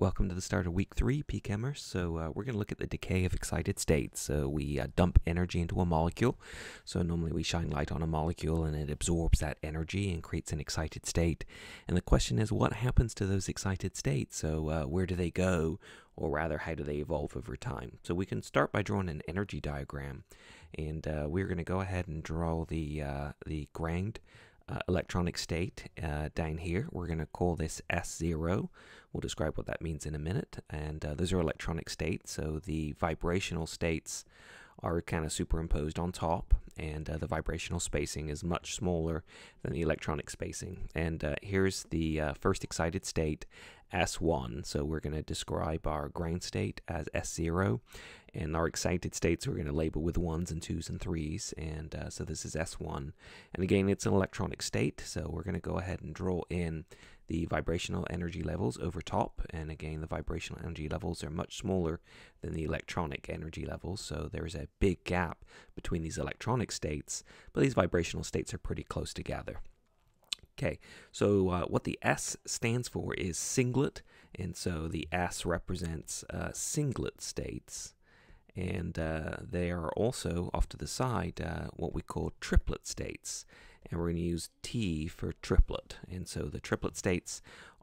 Welcome to the start of week three, PChemers. So uh, we're going to look at the decay of excited states. So we uh, dump energy into a molecule. So normally we shine light on a molecule and it absorbs that energy and creates an excited state. And the question is, what happens to those excited states? So uh, where do they go? Or rather, how do they evolve over time? So we can start by drawing an energy diagram. And uh, we're going to go ahead and draw the, uh, the ground uh, electronic state uh, down here. We're going to call this S0. We'll describe what that means in a minute. And uh, those are electronic states, so the vibrational states are kind of superimposed on top, and uh, the vibrational spacing is much smaller than the electronic spacing. And uh, here's the uh, first excited state, S1. So we're going to describe our ground state as S0, and our excited states we're going to label with ones and twos and threes. And uh, so this is S1. And again, it's an electronic state, so we're going to go ahead and draw in the vibrational energy levels over top. And again, the vibrational energy levels are much smaller than the electronic energy levels. So there's a big gap between these electronic states, but these vibrational states are pretty close together. Okay, so uh, what the S stands for is singlet, and so the S represents uh, singlet states, and uh, they are also off to the side uh, what we call triplet states, and we're going to use T for triplet, and so the triplet states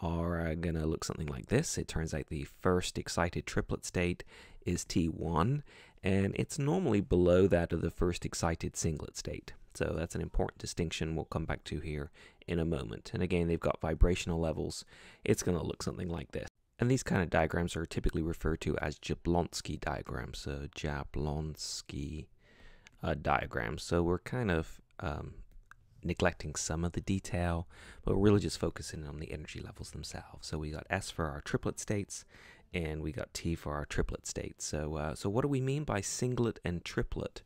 are uh, going to look something like this. It turns out the first excited triplet state is T1, and it's normally below that of the first excited singlet state. So that's an important distinction we'll come back to here in a moment. And again, they've got vibrational levels. It's going to look something like this. And these kind of diagrams are typically referred to as Jablonski diagrams. So Jablonski uh, diagrams. So we're kind of um, neglecting some of the detail, but we're really just focusing on the energy levels themselves. So we got S for our triplet states, and we got T for our triplet states. So, uh, so what do we mean by singlet and triplet?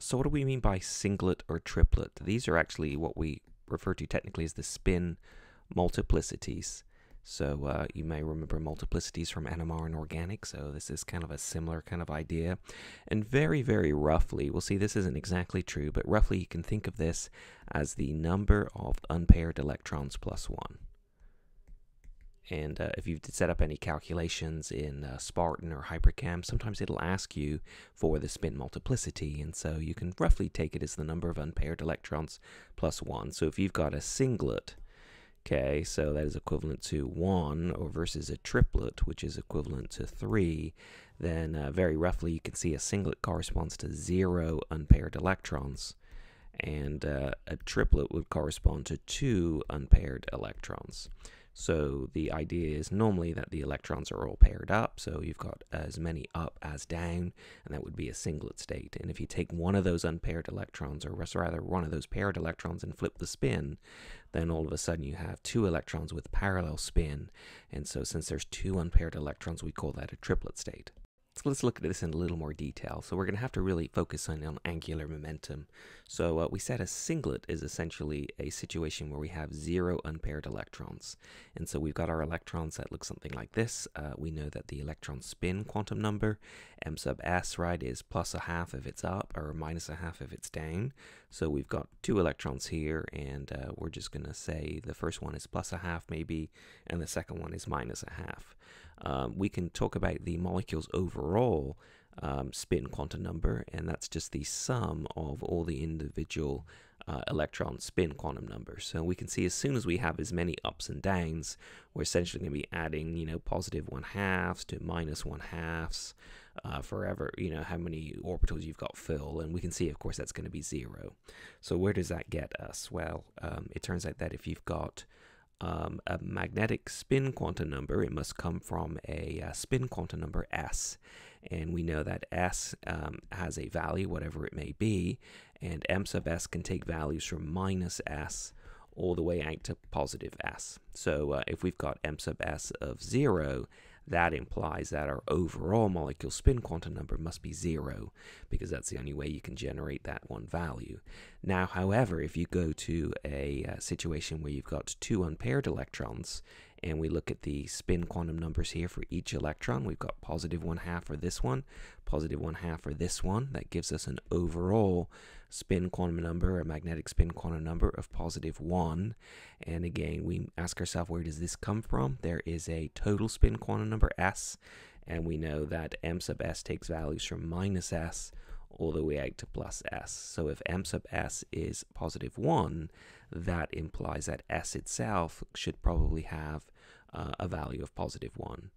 So what do we mean by singlet or triplet? These are actually what we refer to technically as the spin multiplicities. So uh, you may remember multiplicities from NMR and organic. So this is kind of a similar kind of idea. And very, very roughly, we'll see this isn't exactly true, but roughly you can think of this as the number of unpaired electrons plus one. And uh, if you've set up any calculations in uh, Spartan or HyperChem, sometimes it'll ask you for the spin multiplicity. And so you can roughly take it as the number of unpaired electrons plus one. So if you've got a singlet, okay, so that is equivalent to one, or versus a triplet, which is equivalent to three, then uh, very roughly you can see a singlet corresponds to zero unpaired electrons. And uh, a triplet would correspond to two unpaired electrons. So the idea is normally that the electrons are all paired up, so you've got as many up as down, and that would be a singlet state. And if you take one of those unpaired electrons, or rather one of those paired electrons, and flip the spin, then all of a sudden you have two electrons with parallel spin. And so since there's two unpaired electrons, we call that a triplet state. So let's look at this in a little more detail. So we're going to have to really focus on, on angular momentum. So uh, we said a singlet is essentially a situation where we have zero unpaired electrons. And so we've got our electrons that look something like this. Uh, we know that the electron spin quantum number, m sub s, right, is plus a half if it's up or minus a half if it's down. So we've got two electrons here, and uh, we're just going to say the first one is plus a half maybe, and the second one is minus a half. Um, we can talk about the molecule's overall um, spin quantum number, and that's just the sum of all the individual uh, electron spin quantum numbers. So we can see as soon as we have as many ups and downs, we're essentially going to be adding, you know, positive one halves to minus one halves uh, forever, you know, how many orbitals you've got fill. And we can see, of course, that's going to be zero. So where does that get us? Well, um, it turns out that if you've got um, a magnetic spin quantum number, it must come from a, a, spin quantum number s. And we know that s um, has a value, whatever it may be, and m sub s can take values from minus s all the way out to positive s. So uh, if we've got m sub s of 0, that implies that our overall molecule spin quantum number must be zero because that's the only way you can generate that one value. Now, however, if you go to a, a uh, situation where you've got two unpaired electrons and we look at the spin quantum numbers here for each electron. We've got positive one half for this one, positive one half for this one. That gives us an overall spin quantum number, a magnetic spin quantum number of positive one. And again, we ask ourselves, where does this come from? There is a total spin quantum number, S, and we know that m sub s takes values from minus s all the way out to plus s. So if m sub s is positive 1, that implies that s itself should probably have uh, a value of positive 1.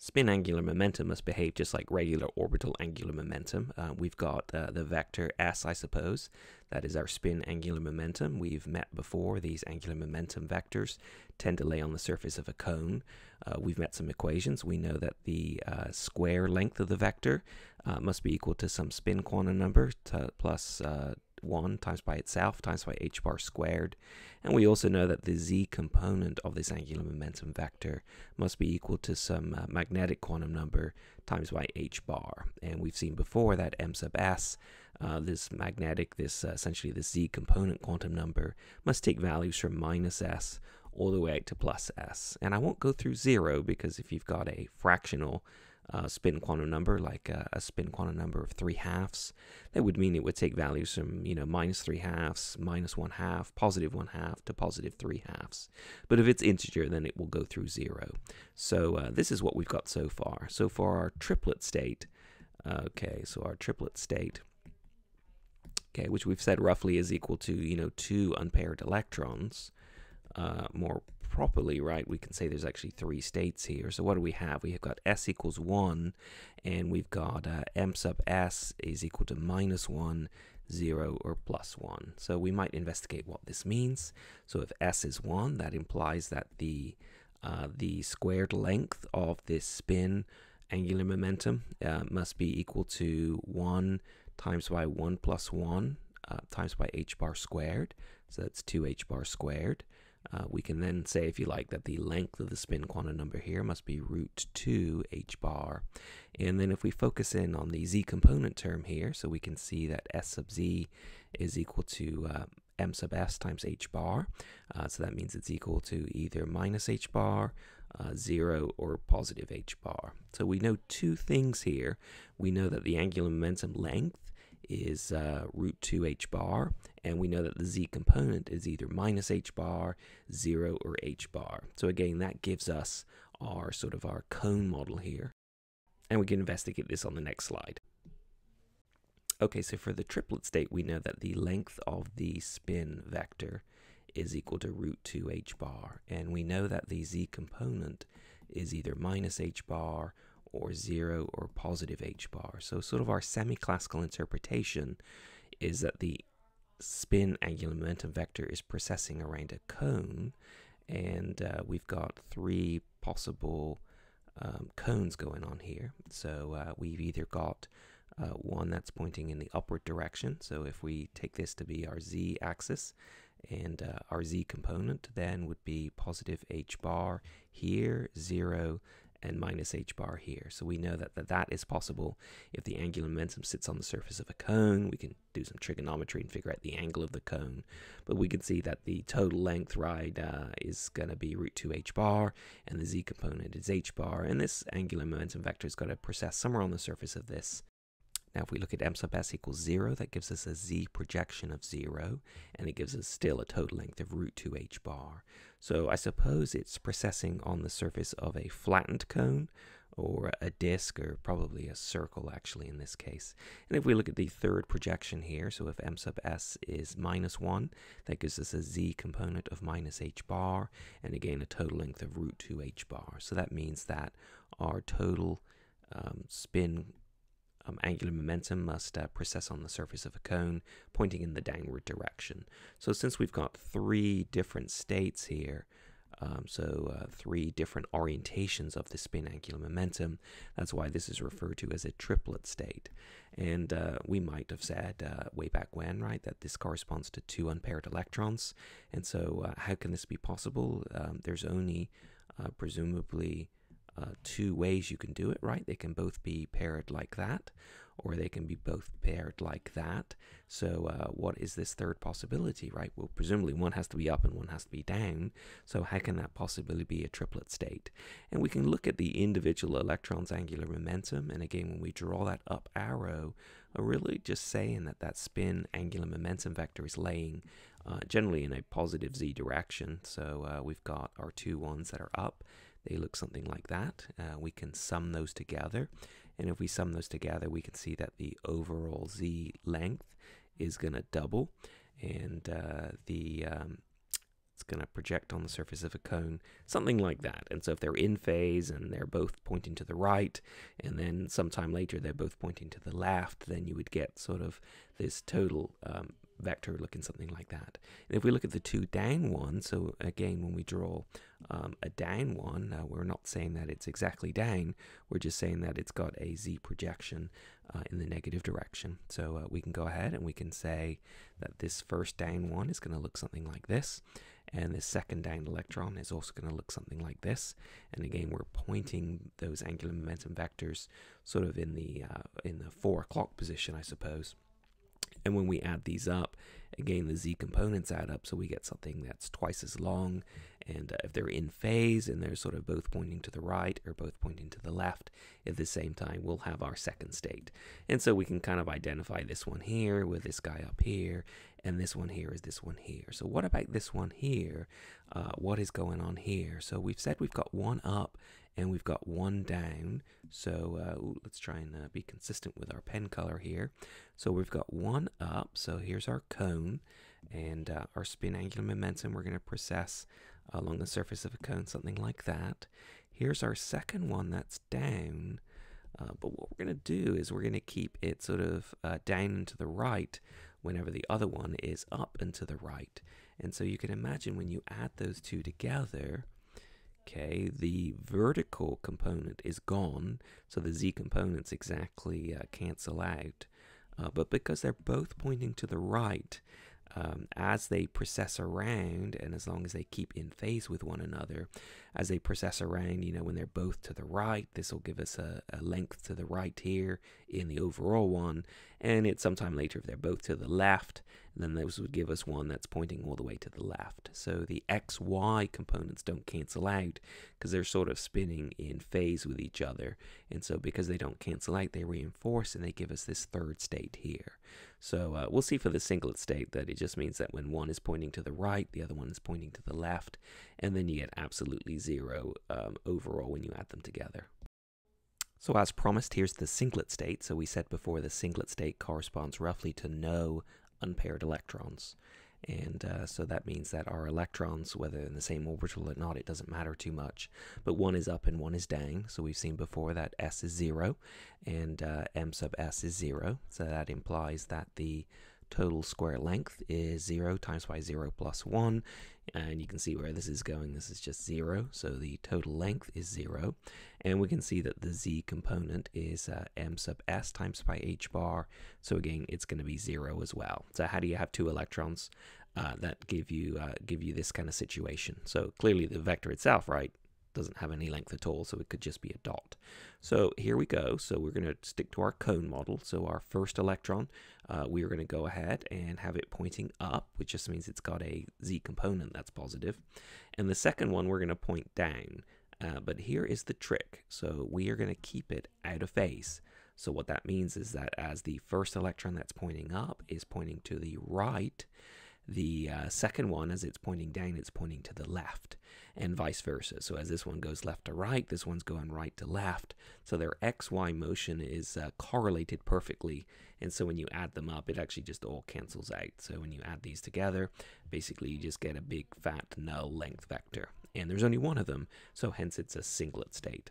Spin angular momentum must behave just like regular orbital angular momentum. Uh, we've got uh, the vector s, I suppose. That is our spin angular momentum. We've met before. These angular momentum vectors tend to lay on the surface of a cone. Uh, we've met some equations. We know that the uh, square length of the vector uh, must be equal to some spin quantum number plus uh, 1 times by itself times by h bar squared. And we also know that the z component of this angular momentum vector must be equal to some uh, magnetic quantum number times by h bar. And we've seen before that m sub s, uh, this magnetic, this uh, essentially the z component quantum number, must take values from minus s all the way to plus s. And I won't go through zero because if you've got a fractional uh, spin quantum number, like a, a, spin quantum number of three halves, that would mean it would take values from, you know, minus three halves, minus one half, positive one half to positive three halves. But if it's integer, then it will go through zero. So uh, this is what we've got so far. So for our triplet state, okay, so our triplet state, okay, which we've said roughly is equal to, you know, two unpaired electrons, uh, more properly, right, we can say there's actually three states here. So what do we have? We have got s equals 1, and we've got uh, m sub s is equal to minus 1, 0, or plus 1. So we might investigate what this means. So if s is 1, that implies that the, uh, the squared length of this spin angular momentum uh, must be equal to 1 times by 1 plus 1 uh, times by h bar squared. So that's 2h bar squared. Uh, we can then say, if you like, that the length of the spin quantum number here must be root 2 h bar. And then if we focus in on the z component term here, so we can see that s sub z is equal to uh, m sub s times h bar. Uh, so that means it's equal to either minus h bar, uh, 0, or positive h bar. So we know two things here. We know that the angular momentum length is uh, root 2 h bar, and we know that the z component is either minus h bar, 0, or h bar. So again, that gives us our sort of our cone model here. And we can investigate this on the next slide. Okay, so for the triplet state, we know that the length of the spin vector is equal to root 2 h bar, and we know that the z component is either minus h bar or zero or positive h bar. So sort of our semi-classical interpretation is that the spin angular momentum vector is precessing around a cone and uh, we've got three possible um, cones going on here. So uh, we've either got uh, one that's pointing in the upward direction. So if we take this to be our z axis and uh, our z component then would be positive h bar here, zero, and minus h bar here. So we know that, that that is possible if the angular momentum sits on the surface of a cone. We can do some trigonometry and figure out the angle of the cone. But we can see that the total length, right, uh, is going to be root 2 h bar, and the z component is h bar. And this angular momentum vector is going to precess somewhere on the surface of this now, if we look at m sub s equals 0, that gives us a z projection of 0, and it gives us still a total length of root 2 h bar. So I suppose it's processing on the surface of a flattened cone, or a disk, or probably a circle, actually, in this case. And if we look at the third projection here, so if m sub s is minus 1, that gives us a z component of minus h bar, and again a total length of root 2 h bar. So that means that our total um, spin um, angular momentum must uh, precess on the surface of a cone, pointing in the downward direction. So since we've got three different states here, um, so uh, three different orientations of the spin angular momentum, that's why this is referred to as a triplet state. And uh, we might have said uh, way back when, right, that this corresponds to two unpaired electrons. And so uh, how can this be possible? Um, there's only uh, presumably uh, two ways you can do it, right? They can both be paired like that, or they can be both paired like that. So uh, what is this third possibility, right? Well, presumably one has to be up and one has to be down. So how can that possibly be a triplet state? And we can look at the individual electron's angular momentum. And again, when we draw that up arrow, we're really just saying that that spin angular momentum vector is laying uh, generally in a positive z direction. So uh, we've got our two ones that are up. They look something like that. Uh, we can sum those together. And if we sum those together, we can see that the overall z length is going to double. And uh, the um, it's going to project on the surface of a cone, something like that. And so if they're in phase and they're both pointing to the right, and then sometime later they're both pointing to the left, then you would get sort of this total um, vector looking something like that. And if we look at the two down ones, so again, when we draw um, a down one, uh, we're not saying that it's exactly down, we're just saying that it's got a z projection uh, in the negative direction. So uh, we can go ahead and we can say that this first down one is going to look something like this, and this second down electron is also going to look something like this. And again, we're pointing those angular momentum vectors sort of in the uh, in the four o'clock position, I suppose. And when we add these up, again, the z components add up, so we get something that's twice as long. And uh, if they're in phase and they're sort of both pointing to the right or both pointing to the left at the same time, we'll have our second state. And so we can kind of identify this one here with this guy up here, and this one here is this one here. So what about this one here? Uh, what is going on here? So we've said we've got one up and we've got one down. So uh, ooh, let's try and uh, be consistent with our pen color here. So we've got one up. So here's our cone and uh, our spin angular momentum we're going to process along the surface of a cone, something like that. Here's our second one that's down. Uh, but what we're going to do is we're going to keep it sort of uh, down and to the right whenever the other one is up and to the right. And so you can imagine when you add those two together, okay, the vertical component is gone, so the z components exactly uh, cancel out. Uh, but because they're both pointing to the right, um, as they process around, and as long as they keep in phase with one another, as they process around, you know, when they're both to the right, this will give us a, a length to the right here in the overall one, and it's sometime later if they're both to the left, then those would give us one that's pointing all the way to the left. So the XY components don't cancel out because they're sort of spinning in phase with each other. And so because they don't cancel out, they reinforce and they give us this third state here. So uh, we'll see for the singlet state that it just means that when one is pointing to the right, the other one is pointing to the left, and then you get absolutely zero um, overall when you add them together. So as promised, here's the singlet state. So we said before the singlet state corresponds roughly to no unpaired electrons. And uh, so that means that our electrons, whether in the same orbital or not, it doesn't matter too much. But one is up and one is down. So we've seen before that S is 0 and uh, M sub S is 0. So that implies that the total square length is 0 times by 0 plus 1 and you can see where this is going. This is just 0 so the total length is 0 and we can see that the z component is uh, m sub s times by h bar. So again it's going to be 0 as well. So how do you have two electrons uh, that give you uh, give you this kind of situation? So clearly the vector itself right doesn't have any length at all, so it could just be a dot. So here we go. So we're going to stick to our cone model. So our first electron, uh, we are going to go ahead and have it pointing up, which just means it's got a z component that's positive. And the second one, we're going to point down. Uh, but here is the trick. So we are going to keep it out of phase. So what that means is that as the first electron that's pointing up is pointing to the right, the uh, second one, as it's pointing down, it's pointing to the left, and vice versa. So as this one goes left to right, this one's going right to left. So their XY motion is uh, correlated perfectly. And so when you add them up, it actually just all cancels out. So when you add these together, basically you just get a big fat null length vector. And there's only one of them, so hence it's a singlet state.